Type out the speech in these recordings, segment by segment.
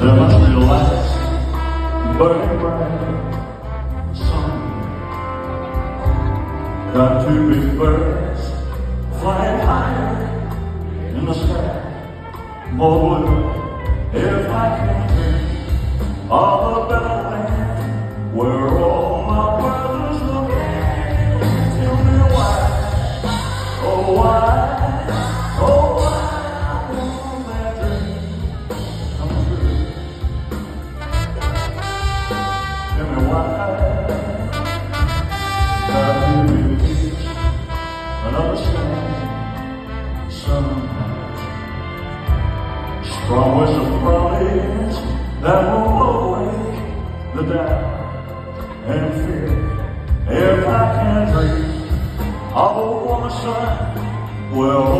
There must be lights burning bright. Sun. Got two big birds flying higher in the sky. More blue if I can Promise of promise that will away the doubt and fear. If I can dream of a woman's sun, will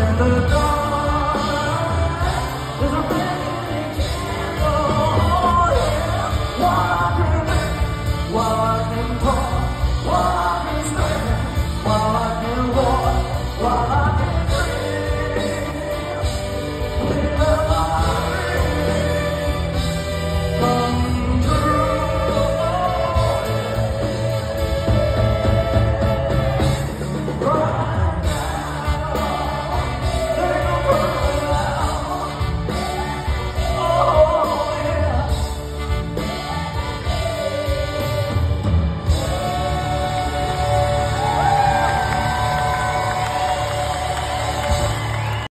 and the dark.